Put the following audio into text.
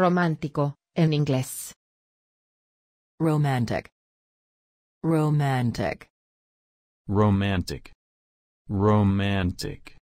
Romántico, en inglés. Romantic. Romantic. Romantic. Romantic.